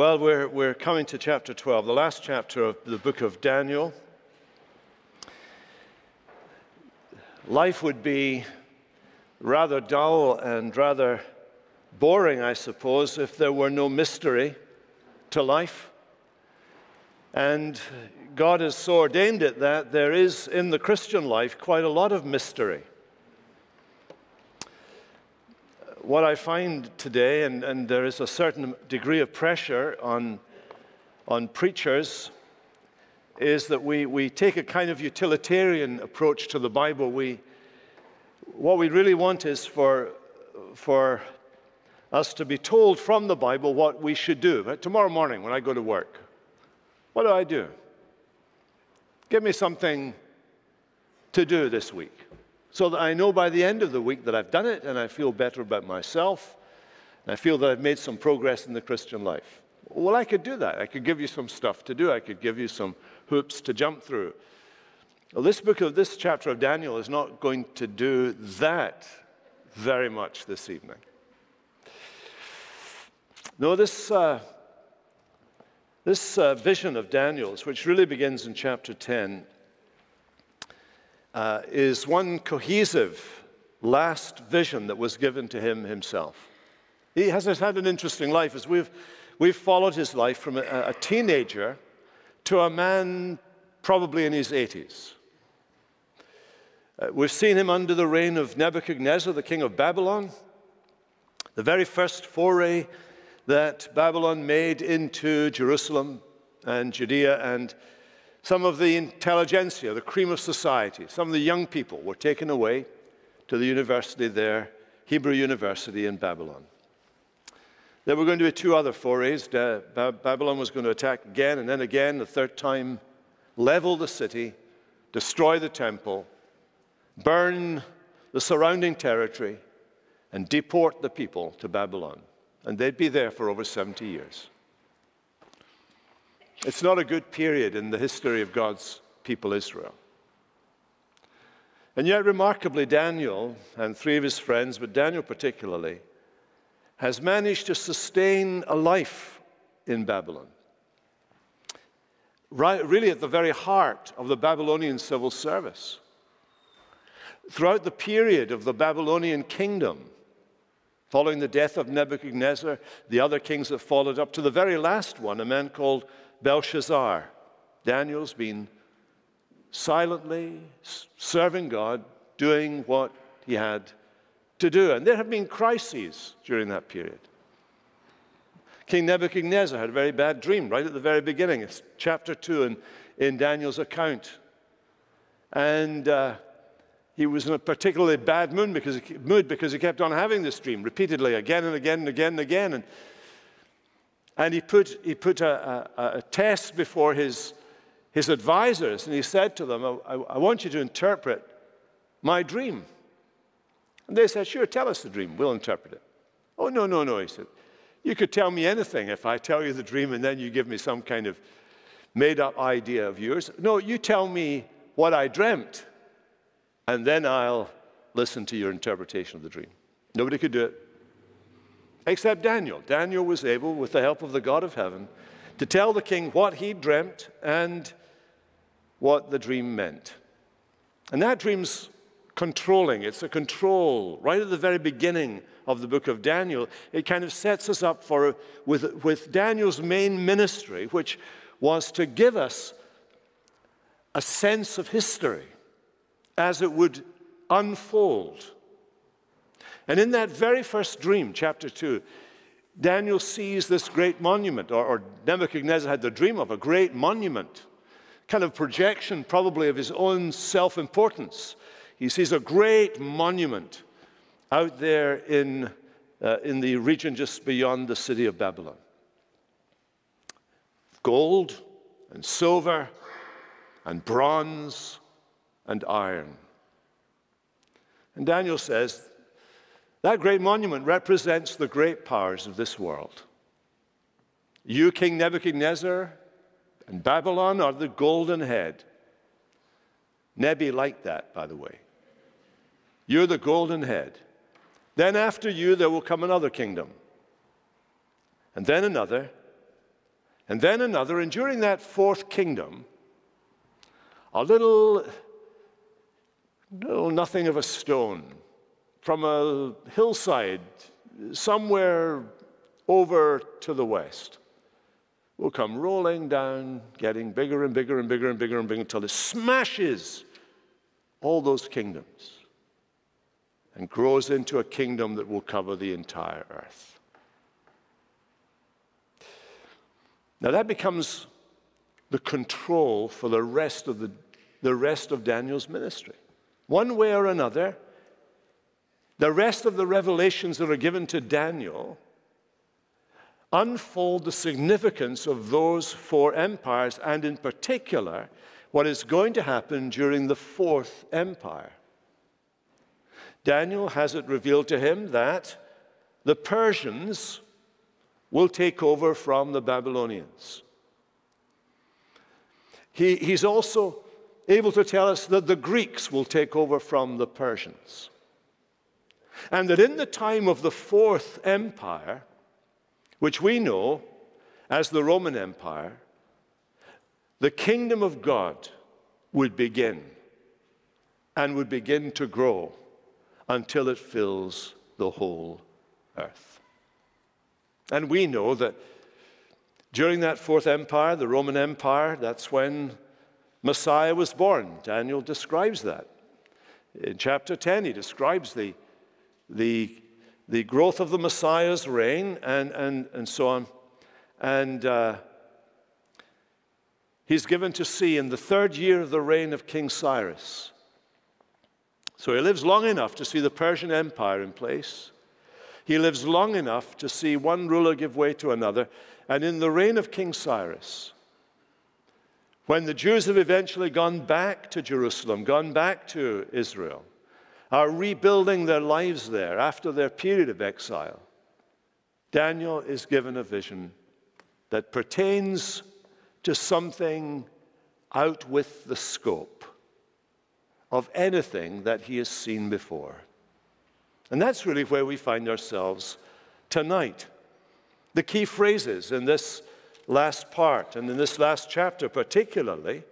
Well, we're, we're coming to chapter 12, the last chapter of the book of Daniel. Life would be rather dull and rather boring, I suppose, if there were no mystery to life. And God has so ordained it that there is in the Christian life quite a lot of mystery. What I find today, and, and there is a certain degree of pressure on, on preachers, is that we, we take a kind of utilitarian approach to the Bible. We, what we really want is for, for us to be told from the Bible what we should do. But tomorrow morning when I go to work, what do I do? Give me something to do this week so that I know by the end of the week that I've done it and I feel better about myself and I feel that I've made some progress in the Christian life. Well, I could do that. I could give you some stuff to do, I could give you some hoops to jump through. Well, this book of this chapter of Daniel is not going to do that very much this evening. No, this, uh, this uh, vision of Daniel's, which really begins in chapter 10, uh, is one cohesive last vision that was given to him himself. He has had an interesting life as we've, we've followed his life from a, a teenager to a man probably in his 80s. Uh, we've seen him under the reign of Nebuchadnezzar, the king of Babylon, the very first foray that Babylon made into Jerusalem and Judea, and some of the intelligentsia, the cream of society, some of the young people were taken away to the university there, Hebrew University in Babylon. There were going to be two other forays. Babylon was going to attack again and then again, the third time, level the city, destroy the temple, burn the surrounding territory, and deport the people to Babylon and they'd be there for over 70 years. It's not a good period in the history of God's people, Israel. And yet, remarkably, Daniel and three of his friends, but Daniel particularly, has managed to sustain a life in Babylon. Right, really at the very heart of the Babylonian civil service. Throughout the period of the Babylonian kingdom, Following the death of Nebuchadnezzar, the other kings that followed up to the very last one, a man called Belshazzar. Daniel's been silently serving God, doing what he had to do. And there have been crises during that period. King Nebuchadnezzar had a very bad dream right at the very beginning. It's chapter 2 in, in Daniel's account. And uh, he was in a particularly bad mood because, he, mood because he kept on having this dream repeatedly, again and again and again and again. And, and he put, he put a, a, a test before his, his advisors, and he said to them, I, I want you to interpret my dream. And they said, Sure, tell us the dream, we'll interpret it. Oh, no, no, no, he said. You could tell me anything if I tell you the dream and then you give me some kind of made up idea of yours. No, you tell me what I dreamt and then I'll listen to your interpretation of the dream. Nobody could do it except Daniel. Daniel was able, with the help of the God of heaven, to tell the king what he dreamt and what the dream meant. And that dream's controlling. It's a control right at the very beginning of the book of Daniel. It kind of sets us up for with, with Daniel's main ministry, which was to give us a sense of history as it would unfold. And in that very first dream, chapter 2, Daniel sees this great monument, or, or, Nebuchadnezzar had the dream of a great monument, kind of projection probably of his own self importance. He sees a great monument out there in, uh, in the region just beyond the city of Babylon. Gold and silver and bronze and iron. And Daniel says that great monument represents the great powers of this world. You, King Nebuchadnezzar, and Babylon are the golden head. Nebi liked that, by the way. You're the golden head. Then after you, there will come another kingdom, and then another, and then another, and during that fourth kingdom, a little, no, nothing of a stone from a hillside somewhere over to the west will come rolling down, getting bigger and bigger and bigger and bigger and bigger until it smashes all those kingdoms and grows into a kingdom that will cover the entire earth. Now that becomes the control for the rest of the, the rest of Daniel's ministry. One way or another, the rest of the revelations that are given to Daniel unfold the significance of those four empires, and in particular, what is going to happen during the fourth empire. Daniel has it revealed to him that the Persians will take over from the Babylonians. He, he's also able to tell us that the Greeks will take over from the Persians. And that in the time of the Fourth Empire, which we know as the Roman Empire, the kingdom of God would begin and would begin to grow until it fills the whole earth. And we know that during that fourth empire, the Roman Empire, that's when Messiah was born. Daniel describes that. In chapter 10, he describes the, the, the growth of the Messiah's reign and, and, and so on. And uh, he's given to see in the third year of the reign of King Cyrus. So he lives long enough to see the Persian Empire in place. He lives long enough to see one ruler give way to another. And in the reign of King Cyrus, when the Jews have eventually gone back to Jerusalem, gone back to Israel, are rebuilding their lives there after their period of exile, Daniel is given a vision that pertains to something out with the scope of anything that he has seen before. And that's really where we find ourselves tonight. The key phrases in this last part and in this last chapter, particularly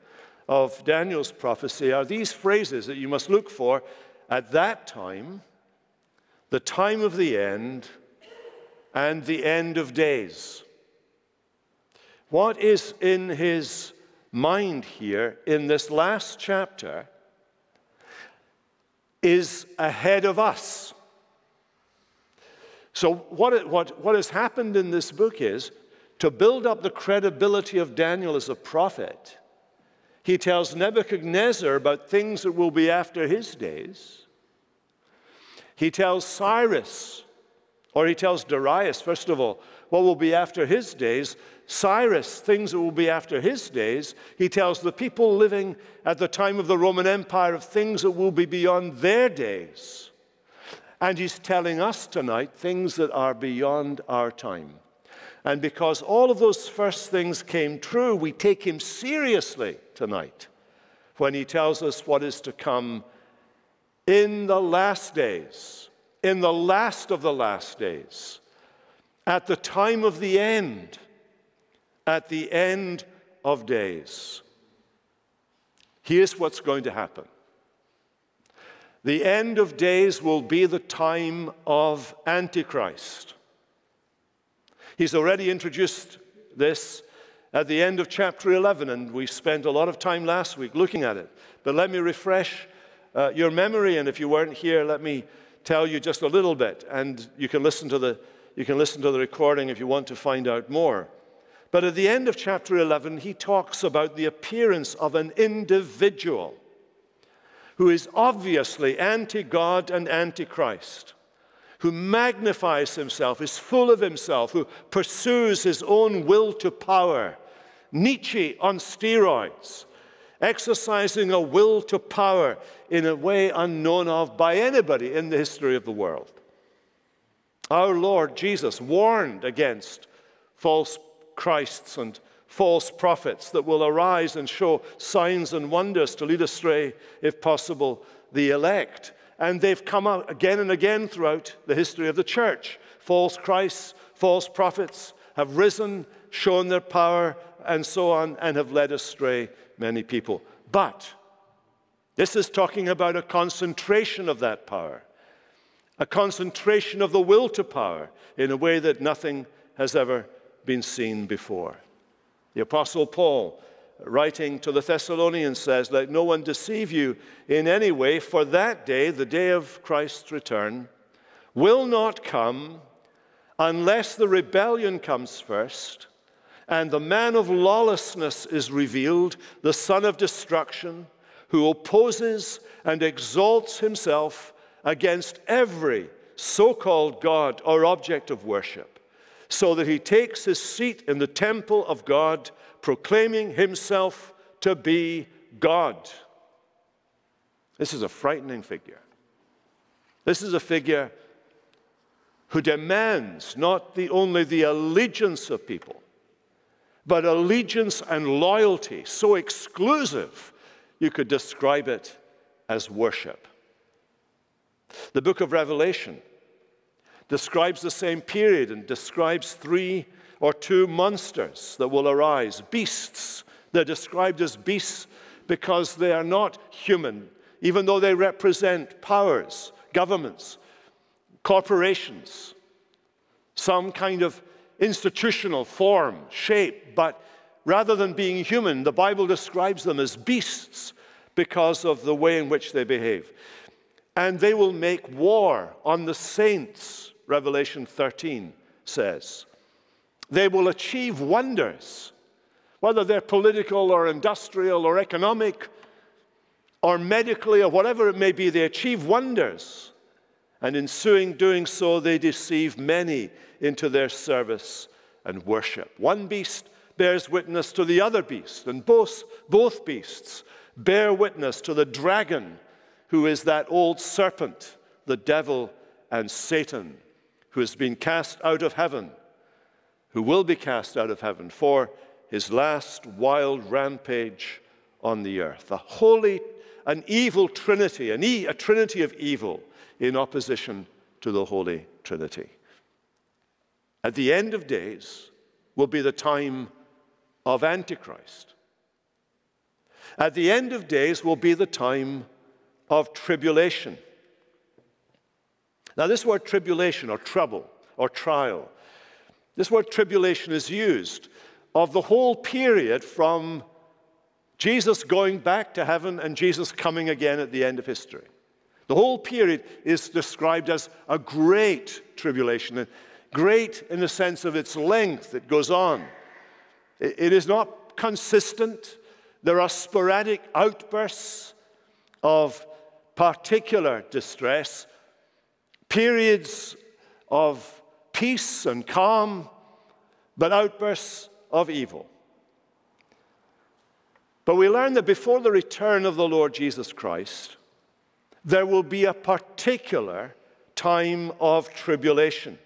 of Daniel's prophecy, are these phrases that you must look for at that time, the time of the end, and the end of days. What is in his mind here in this last chapter is ahead of us. So, what, what, what has happened in this book is to build up the credibility of Daniel as a prophet, he tells Nebuchadnezzar about things that will be after his days. He tells Cyrus, or he tells Darius, first of all, what will be after his days. Cyrus, things that will be after his days. He tells the people living at the time of the Roman Empire of things that will be beyond their days. And he's telling us tonight things that are beyond our time. And because all of those first things came true, we take him seriously tonight when he tells us what is to come in the last days, in the last of the last days, at the time of the end, at the end of days. Here's what's going to happen. The end of days will be the time of Antichrist. He's already introduced this at the end of chapter 11, and we spent a lot of time last week looking at it. But let me refresh uh, your memory, and if you weren't here, let me tell you just a little bit, and you can listen to the, you can listen to the recording if you want to find out more. But at the end of chapter 11, he talks about the appearance of an individual who is obviously anti God and anti Christ, who magnifies himself, is full of himself, who pursues his own will to power. Nietzsche on steroids, exercising a will to power in a way unknown of by anybody in the history of the world. Our Lord Jesus warned against false Christs and false prophets that will arise and show signs and wonders to lead astray, if possible, the elect. And they've come out again and again throughout the history of the church. False Christs, false prophets have risen shown their power, and so on, and have led astray many people. But this is talking about a concentration of that power, a concentration of the will to power in a way that nothing has ever been seen before. The Apostle Paul, writing to the Thessalonians, says, Let no one deceive you in any way, for that day, the day of Christ's return, will not come unless the rebellion comes first and the man of lawlessness is revealed, the son of destruction who opposes and exalts himself against every so called God or object of worship, so that he takes his seat in the temple of God, proclaiming himself to be God. This is a frightening figure. This is a figure who demands not the, only the allegiance of people, but allegiance and loyalty so exclusive you could describe it as worship. The book of Revelation describes the same period and describes three or two monsters that will arise, beasts. They're described as beasts because they are not human, even though they represent powers, governments, corporations, some kind of institutional form, shape, but rather than being human, the Bible describes them as beasts because of the way in which they behave. And they will make war on the saints, Revelation 13 says. They will achieve wonders, whether they're political or industrial or economic or medically or whatever it may be, they achieve wonders. And in doing so, they deceive many into their service and worship. One beast bears witness to the other beast, and both, both beasts bear witness to the dragon, who is that old serpent, the devil and Satan, who has been cast out of heaven, who will be cast out of heaven for his last wild rampage on the earth. A holy, an evil trinity, an e, a trinity of evil in opposition to the Holy Trinity. At the end of days will be the time of Antichrist. At the end of days will be the time of tribulation. Now, this word tribulation or trouble or trial, this word tribulation is used of the whole period from Jesus going back to heaven and Jesus coming again at the end of history. The whole period is described as a great tribulation. Great in the sense of its length, it goes on. It is not consistent. There are sporadic outbursts of particular distress, periods of peace and calm, but outbursts of evil. But we learn that before the return of the Lord Jesus Christ, there will be a particular time of tribulation.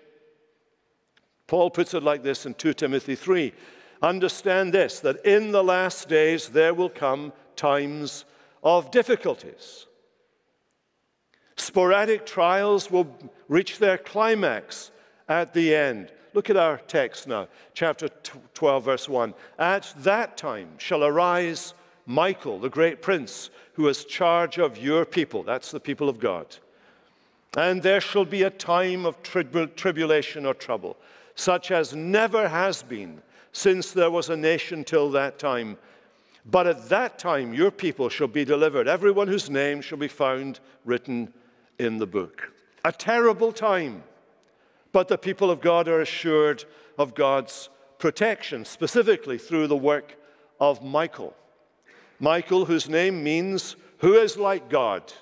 Paul puts it like this in 2 Timothy 3 Understand this, that in the last days there will come times of difficulties. Sporadic trials will reach their climax at the end. Look at our text now, chapter 12, verse 1. At that time shall arise Michael, the great prince, who has charge of your people. That's the people of God. And there shall be a time of tribulation or trouble, such as never has been since there was a nation till that time. But at that time your people shall be delivered, everyone whose name shall be found written in the book. A terrible time, but the people of God are assured of God's protection, specifically through the work of Michael. Michael, whose name means who is like God.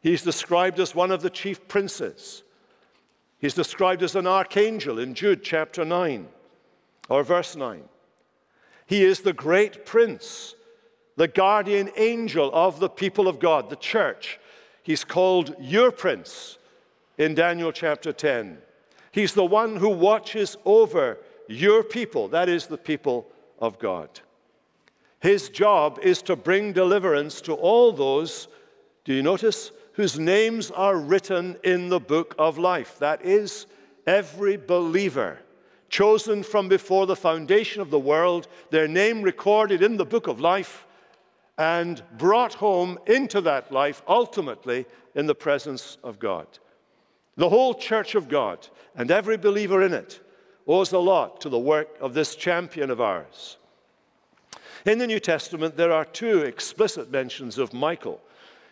He's described as one of the chief princes. He's described as an archangel in Jude chapter 9 or verse 9. He is the great prince, the guardian angel of the people of God, the church. He's called your prince in Daniel chapter 10. He's the one who watches over your people, that is, the people of God. His job is to bring deliverance to all those, do you notice, whose names are written in the book of life. That is, every believer chosen from before the foundation of the world, their name recorded in the book of life, and brought home into that life ultimately in the presence of God. The whole church of God and every believer in it owes a lot to the work of this champion of ours. In the New Testament, there are two explicit mentions of Michael.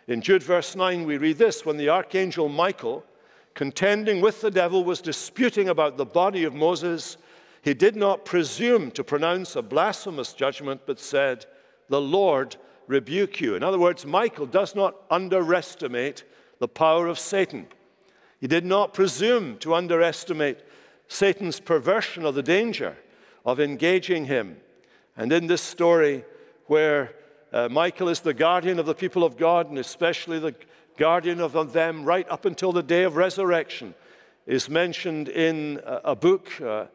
In Jude verse 9, we read this When the archangel Michael, contending with the devil, was disputing about the body of Moses, he did not presume to pronounce a blasphemous judgment, but said, The Lord rebuke you. In other words, Michael does not underestimate the power of Satan. He did not presume to underestimate Satan's perversion of the danger of engaging him. And in this story, where uh, Michael is the guardian of the people of God, and especially the guardian of them right up until the day of resurrection, is mentioned in a, a book, uh,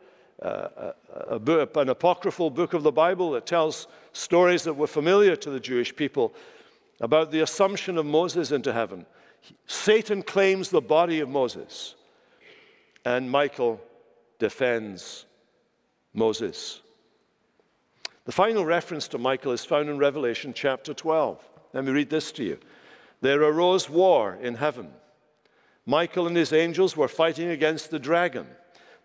uh, a, a, an apocryphal book of the Bible that tells stories that were familiar to the Jewish people about the assumption of Moses into heaven. Satan claims the body of Moses, and Michael defends Moses. The final reference to Michael is found in Revelation chapter 12. Let me read this to you. There arose war in heaven. Michael and his angels were fighting against the dragon.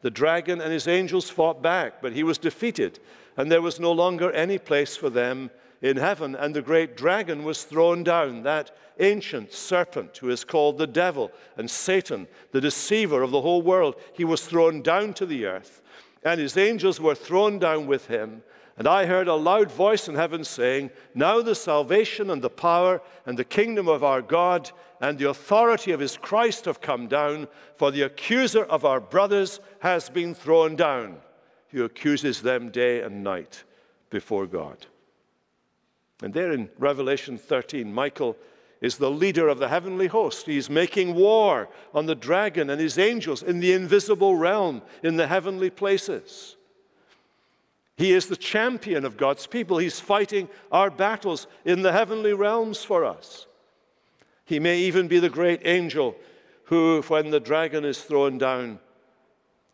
The dragon and his angels fought back, but he was defeated, and there was no longer any place for them in heaven, and the great dragon was thrown down, that ancient serpent who is called the devil and Satan, the deceiver of the whole world. He was thrown down to the earth, and his angels were thrown down with him. And I heard a loud voice in heaven saying, Now the salvation and the power and the kingdom of our God and the authority of his Christ have come down, for the accuser of our brothers has been thrown down, who accuses them day and night before God. And there in Revelation 13, Michael is the leader of the heavenly host. He's making war on the dragon and his angels in the invisible realm, in the heavenly places. He is the champion of God's people. He's fighting our battles in the heavenly realms for us. He may even be the great angel who, when the dragon is thrown down,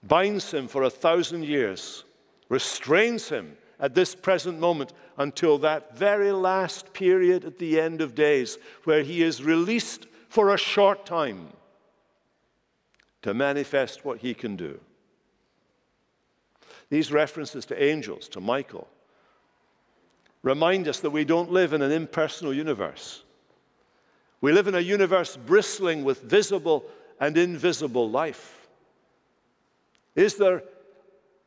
binds him for a thousand years, restrains him at this present moment until that very last period at the end of days where he is released for a short time to manifest what he can do. These references to angels, to Michael, remind us that we don't live in an impersonal universe. We live in a universe bristling with visible and invisible life. Is there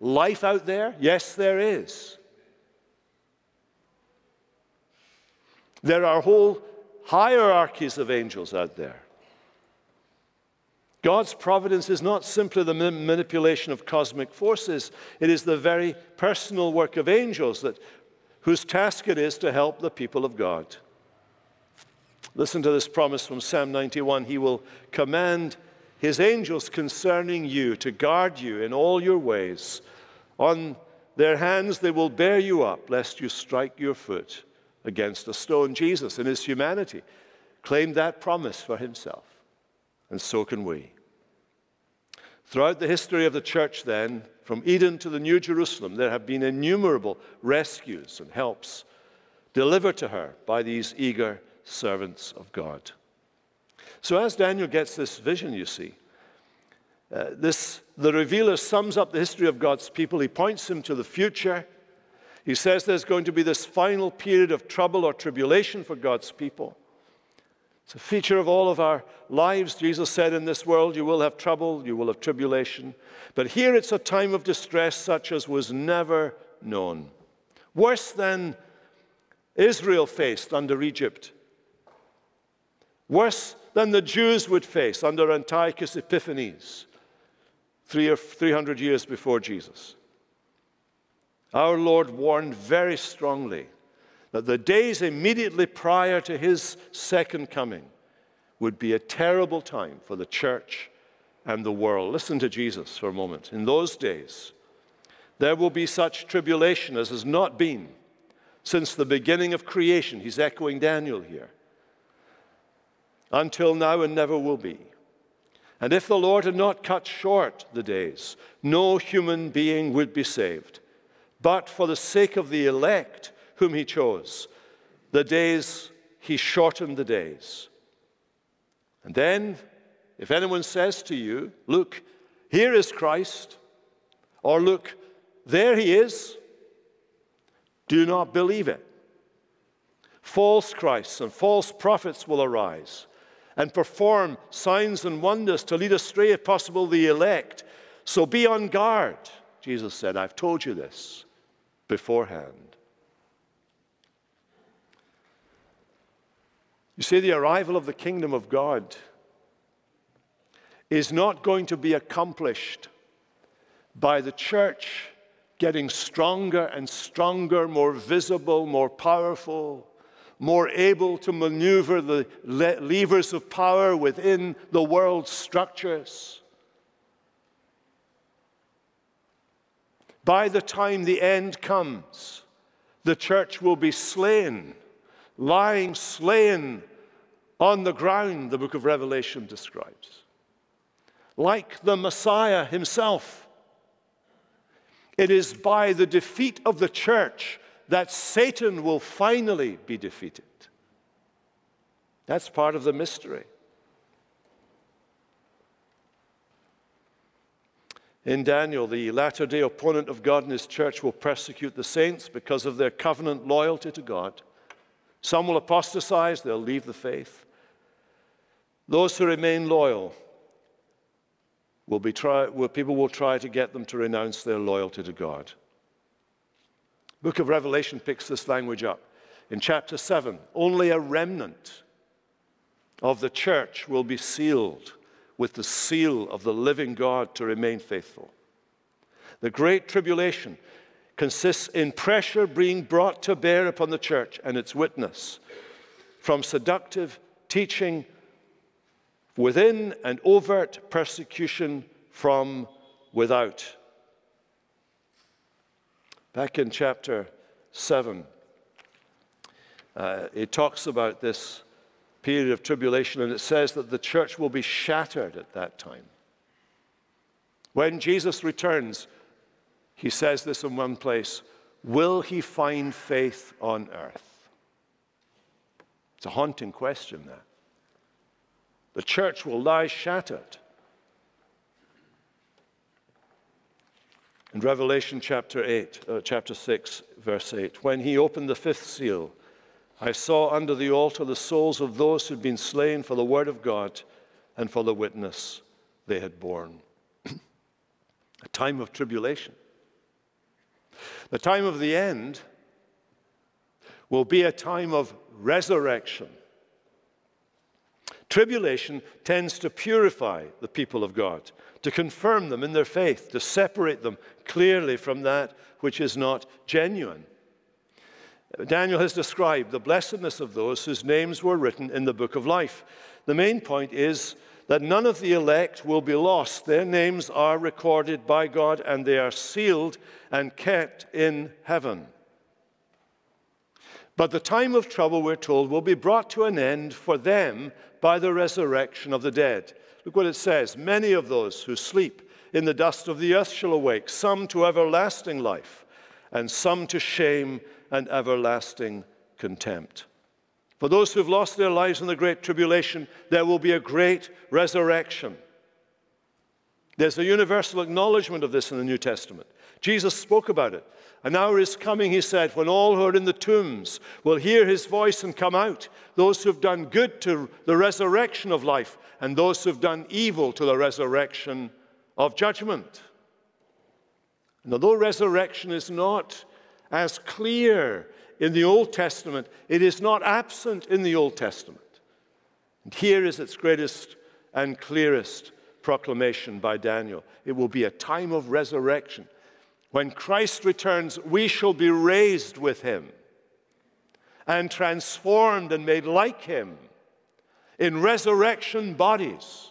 life out there? Yes, there is. There are whole hierarchies of angels out there. God's providence is not simply the manipulation of cosmic forces, it is the very personal work of angels that, whose task it is to help the people of God. Listen to this promise from Psalm 91 He will command His angels concerning you to guard you in all your ways. On their hands they will bear you up, lest you strike your foot against a stone. Jesus, in his humanity, claimed that promise for himself, and so can we. Throughout the history of the church, then, from Eden to the New Jerusalem, there have been innumerable rescues and helps delivered to her by these eager servants of God. So, as Daniel gets this vision, you see, uh, this, the revealer sums up the history of God's people. He points him to the future he says there's going to be this final period of trouble or tribulation for God's people. It's a feature of all of our lives. Jesus said, In this world you will have trouble, you will have tribulation. But here it's a time of distress such as was never known. Worse than Israel faced under Egypt. Worse than the Jews would face under Antiochus Epiphanes, three or 300 years before Jesus. Our Lord warned very strongly that the days immediately prior to his second coming would be a terrible time for the church and the world. Listen to Jesus for a moment. In those days, there will be such tribulation as has not been since the beginning of creation. He's echoing Daniel here. Until now and never will be. And if the Lord had not cut short the days, no human being would be saved. But for the sake of the elect whom he chose, the days, he shortened the days. And then, if anyone says to you, Look, here is Christ, or Look, there he is, do not believe it. False Christs and false prophets will arise and perform signs and wonders to lead astray, if possible, the elect. So be on guard. Jesus said, I've told you this beforehand. You see, the arrival of the kingdom of God is not going to be accomplished by the church getting stronger and stronger, more visible, more powerful, more able to maneuver the levers of power within the world's structures. By the time the end comes, the church will be slain, lying slain on the ground, the book of Revelation describes. Like the Messiah himself. It is by the defeat of the church that Satan will finally be defeated. That's part of the mystery. In Daniel, the latter day opponent of God and his church will persecute the saints because of their covenant loyalty to God. Some will apostatize, they'll leave the faith. Those who remain loyal will be try, will, people will try to get them to renounce their loyalty to God. Book of Revelation picks this language up. In chapter 7, only a remnant of the church will be sealed with the seal of the living God to remain faithful. The Great Tribulation consists in pressure being brought to bear upon the church and its witness from seductive teaching within and overt persecution from without. Back in chapter 7, uh, it talks about this period of tribulation, and it says that the church will be shattered at that time. When Jesus returns, he says this in one place Will he find faith on earth? It's a haunting question, that. The church will lie shattered. In Revelation chapter 8, uh, chapter 6, verse 8, when he opened the fifth seal, I saw under the altar the souls of those who'd been slain for the word of God and for the witness they had borne. a time of tribulation. The time of the end will be a time of resurrection. Tribulation tends to purify the people of God, to confirm them in their faith, to separate them clearly from that which is not genuine. Daniel has described the blessedness of those whose names were written in the book of life. The main point is that none of the elect will be lost. Their names are recorded by God and they are sealed and kept in heaven. But the time of trouble, we're told, will be brought to an end for them by the resurrection of the dead. Look what it says Many of those who sleep in the dust of the earth shall awake, some to everlasting life, and some to shame and everlasting contempt. For those who have lost their lives in the great tribulation, there will be a great resurrection. There's a universal acknowledgement of this in the New Testament. Jesus spoke about it. An hour is coming, he said, when all who are in the tombs will hear his voice and come out. Those who have done good to the resurrection of life, and those who have done evil to the resurrection of judgment. And although resurrection is not as clear in the Old Testament, it is not absent in the Old Testament. And here is its greatest and clearest proclamation by Daniel. It will be a time of resurrection. When Christ returns, we shall be raised with him and transformed and made like him in resurrection bodies.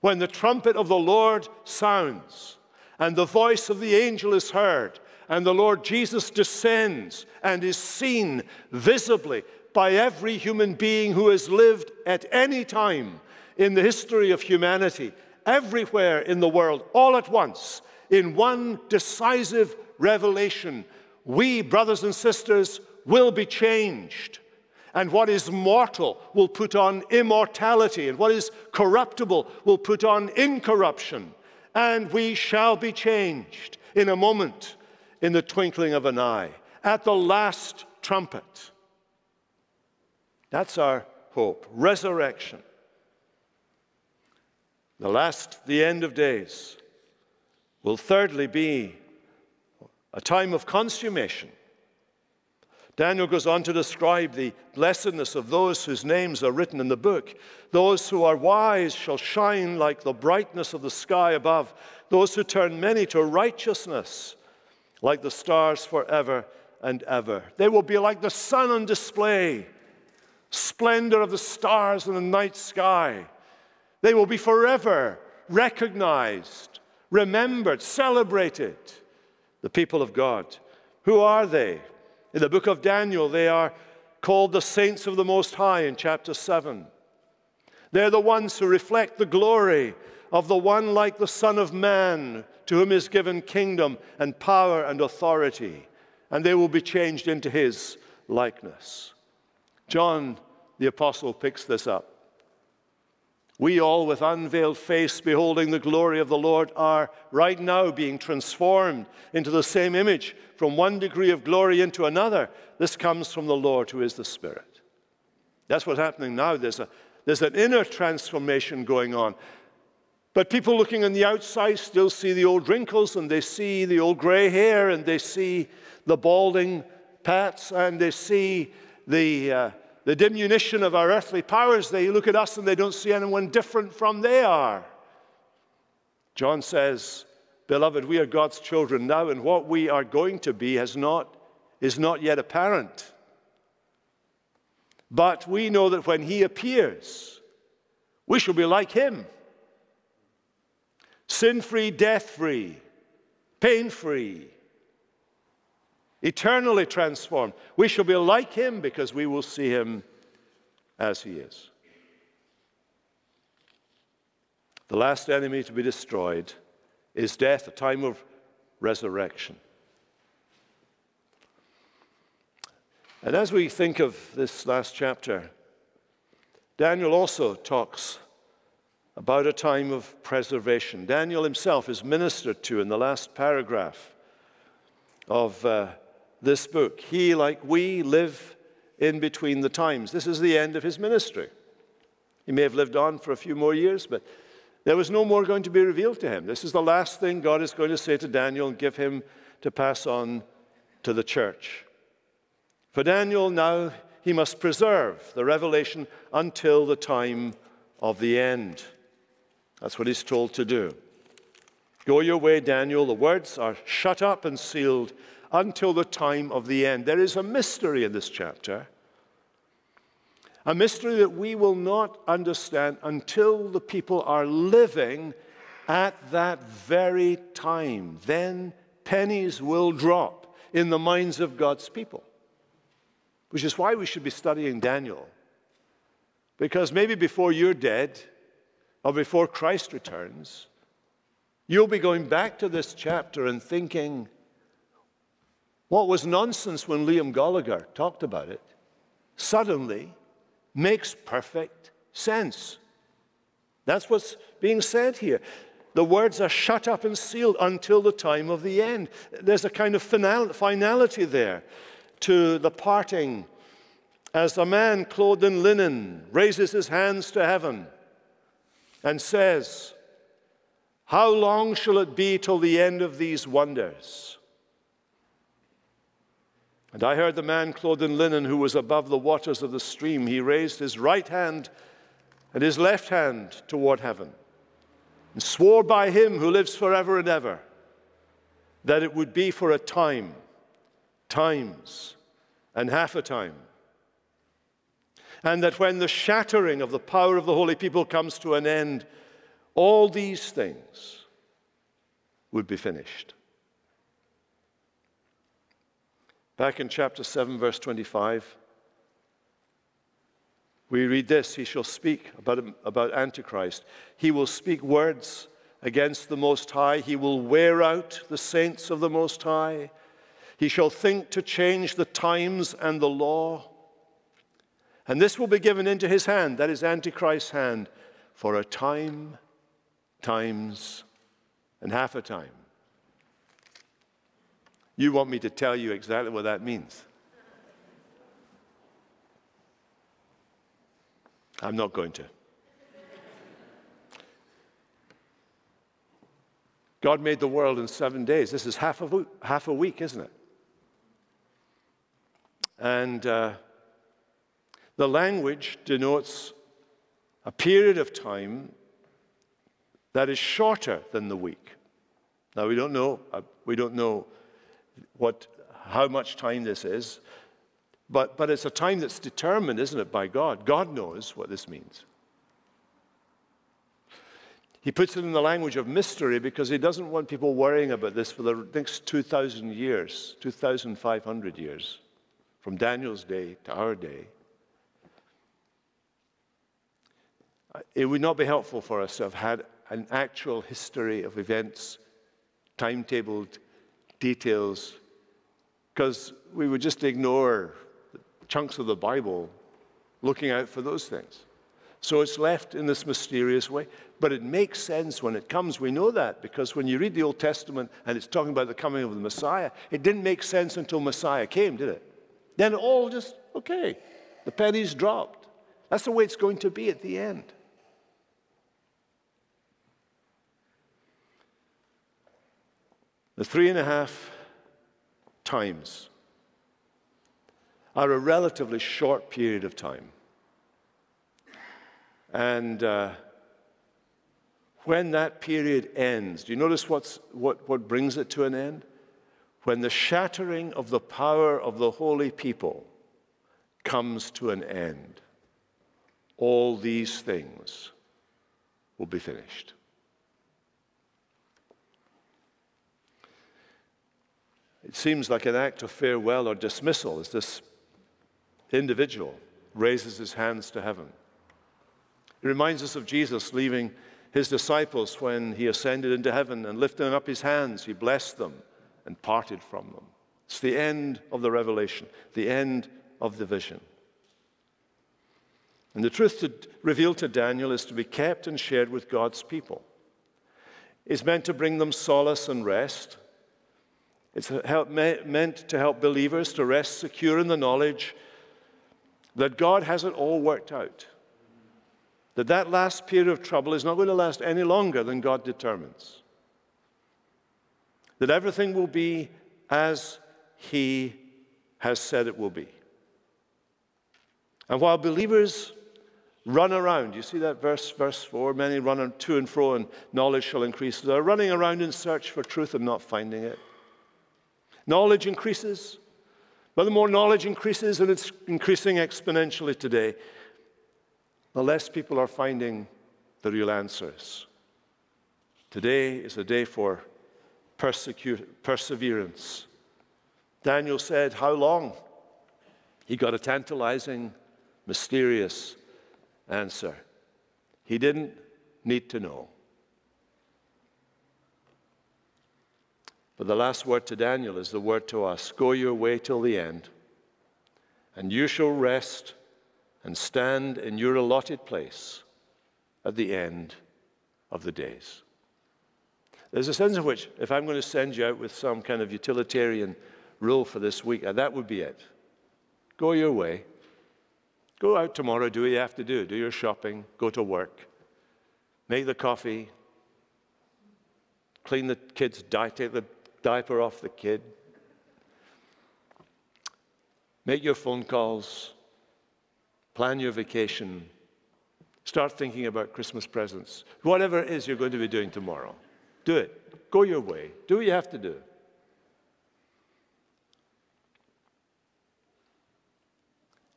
When the trumpet of the Lord sounds and the voice of the angel is heard, and the Lord Jesus descends and is seen visibly by every human being who has lived at any time in the history of humanity, everywhere in the world, all at once, in one decisive revelation. We, brothers and sisters, will be changed. And what is mortal will put on immortality, and what is corruptible will put on incorruption. And we shall be changed in a moment, in the twinkling of an eye, at the last trumpet. That's our hope resurrection. The last, the end of days, will thirdly be a time of consummation. Daniel goes on to describe the blessedness of those whose names are written in the book. Those who are wise shall shine like the brightness of the sky above. Those who turn many to righteousness, like the stars forever and ever. They will be like the sun on display, splendor of the stars in the night sky. They will be forever recognized, remembered, celebrated. The people of God. Who are they? In the book of Daniel, they are called the saints of the Most High in chapter 7. They're the ones who reflect the glory of the one like the Son of Man, to whom is given kingdom and power and authority, and they will be changed into his likeness. John the Apostle picks this up. We all, with unveiled face, beholding the glory of the Lord, are right now being transformed into the same image from one degree of glory into another. This comes from the Lord who is the Spirit. That's what's happening now. There's, a, there's an inner transformation going on. But people looking on the outside still see the old wrinkles and they see the old gray hair and they see the balding pats and they see the. Uh, the diminution of our earthly powers, they look at us and they don't see anyone different from they are. John says, Beloved, we are God's children now, and what we are going to be has not, is not yet apparent. But we know that when He appears, we shall be like Him sin free, death free, pain free, eternally transformed. We shall be like him because we will see him as he is. The last enemy to be destroyed is death, a time of resurrection. And as we think of this last chapter, Daniel also talks about a time of preservation. Daniel himself is ministered to in the last paragraph of uh, this book. He, like we, live in between the times. This is the end of his ministry. He may have lived on for a few more years, but there was no more going to be revealed to him. This is the last thing God is going to say to Daniel and give him to pass on to the church. For Daniel, now he must preserve the revelation until the time of the end. That's what he's told to do. Go your way, Daniel. The words are shut up and sealed until the time of the end. There is a mystery in this chapter, a mystery that we will not understand until the people are living at that very time. Then pennies will drop in the minds of God's people, which is why we should be studying Daniel. Because maybe before you're dead, or before Christ returns, you'll be going back to this chapter and thinking, what was nonsense when Liam Goligher talked about it suddenly makes perfect sense. That's what's being said here. The words are shut up and sealed until the time of the end. There's a kind of final, finality there to the parting as a man clothed in linen raises his hands to heaven and says, How long shall it be till the end of these wonders? And I heard the man clothed in linen who was above the waters of the stream. He raised his right hand and his left hand toward heaven and swore by him who lives forever and ever that it would be for a time, times, and half a time. And that when the shattering of the power of the holy people comes to an end, all these things would be finished. Back in chapter 7, verse 25, We read this He shall speak about, about Antichrist. He will speak words against the Most High. He will wear out the saints of the Most High. He shall think to change the times and the law. And this will be given into his hand, that is Antichrist's hand, for a time, times, and half a time. You want me to tell you exactly what that means? I'm not going to. God made the world in seven days. This is half a half a week isn't it? And uh, the language denotes a period of time that is shorter than the week. Now, we don't know, uh, we don't know what, how much time this is, but, but it's a time that's determined, isn't it, by God? God knows what this means. He puts it in the language of mystery because he doesn't want people worrying about this for the next 2,000 years, 2,500 years, from Daniel's day to our day. It would not be helpful for us to have had an actual history of events, timetabled details, because we would just ignore chunks of the Bible looking out for those things. So it's left in this mysterious way. But it makes sense when it comes. We know that because when you read the Old Testament and it's talking about the coming of the Messiah, it didn't make sense until Messiah came, did it? Then it all just, okay, the pennies dropped. That's the way it's going to be at the end. The three and a half times are a relatively short period of time. And uh, when that period ends, do you notice what's, what, what brings it to an end? When the shattering of the power of the holy people comes to an end, all these things will be finished. It seems like an act of farewell or dismissal as this individual raises his hands to heaven. It reminds us of Jesus leaving his disciples when he ascended into heaven and lifting up his hands, he blessed them and parted from them. It's the end of the revelation, the end of the vision. And the truth to, revealed to Daniel is to be kept and shared with God's people. It's meant to bring them solace and rest. It's help, meant to help believers to rest secure in the knowledge that God has it all worked out. That that last period of trouble is not going to last any longer than God determines. That everything will be as He has said it will be. And while believers run around, you see that verse, verse 4 many run to and fro, and knowledge shall increase. They're running around in search for truth and not finding it. Knowledge increases, but the more knowledge increases, and it's increasing exponentially today, the less people are finding the real answers. Today is a day for perseverance. Daniel said, How long? He got a tantalizing, mysterious answer. He didn't need to know. But the last word to Daniel is the word to us Go your way till the end, and you shall rest and stand in your allotted place at the end of the days. There's a sense in which, if I'm going to send you out with some kind of utilitarian rule for this week, uh, that would be it. Go your way. Go out tomorrow, do what you have to do. Do your shopping, go to work, make the coffee, clean the kids' diet, take the diaper off the kid. Make your phone calls. Plan your vacation. Start thinking about Christmas presents. Whatever it is you're going to be doing tomorrow, do it. Go your way. Do what you have to do.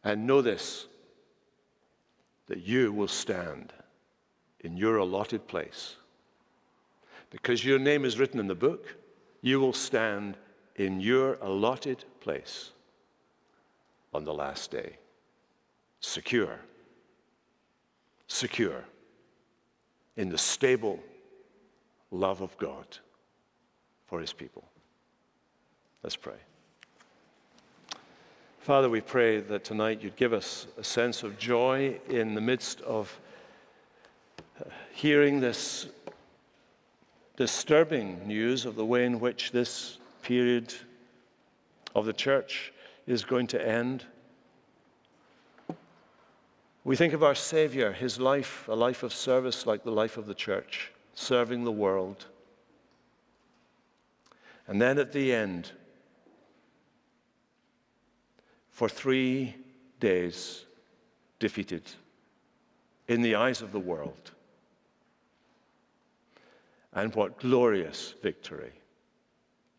And know this that you will stand in your allotted place. Because your name is written in the book, you will stand in your allotted place on the last day, secure secure in the stable love of God for his people. Let's pray. Father, we pray that tonight you'd give us a sense of joy in the midst of hearing this disturbing news of the way in which this period of the church is going to end. We think of our Savior, his life, a life of service like the life of the church, serving the world. And then at the end, for three days, defeated in the eyes of the world. And what glorious victory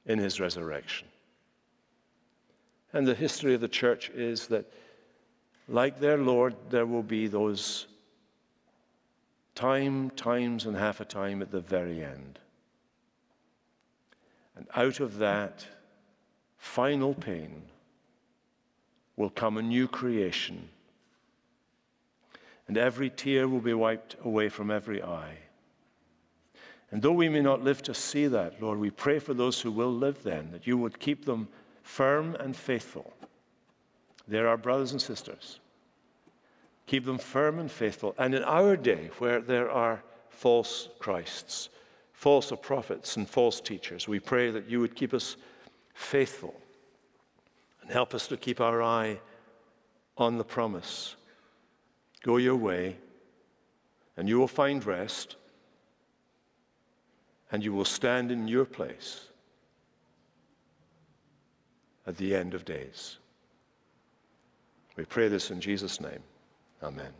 in his resurrection. And the history of the church is that like their Lord, there will be those time, times, and half a time at the very end. And out of that final pain will come a new creation. And every tear will be wiped away from every eye. And though we may not live to see that, Lord, we pray for those who will live then, that you would keep them firm and faithful they're our brothers and sisters. Keep them firm and faithful. And in our day, where there are false Christs, false prophets, and false teachers, we pray that you would keep us faithful and help us to keep our eye on the promise. Go your way, and you will find rest, and you will stand in your place at the end of days. We pray this in Jesus' name. Amen.